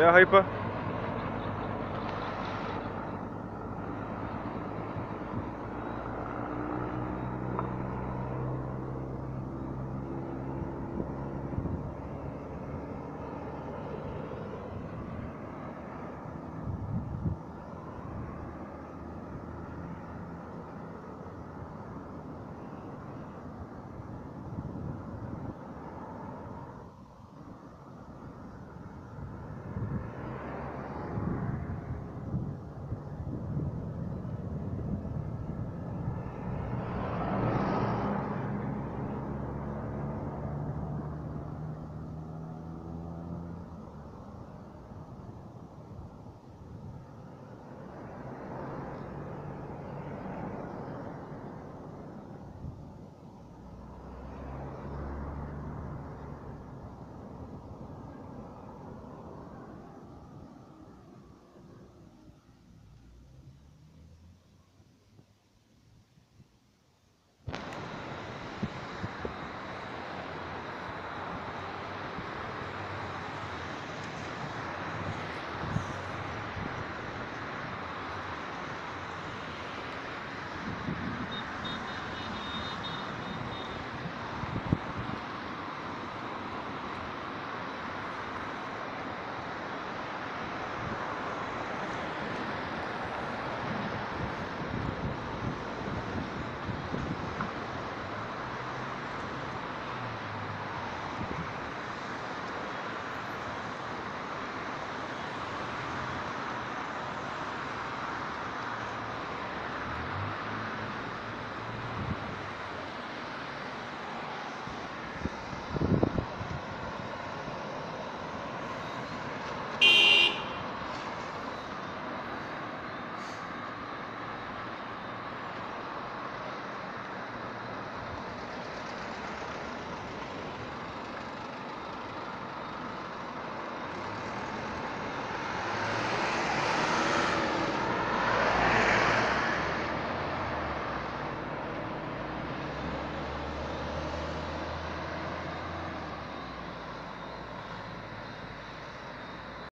Ja, hyper.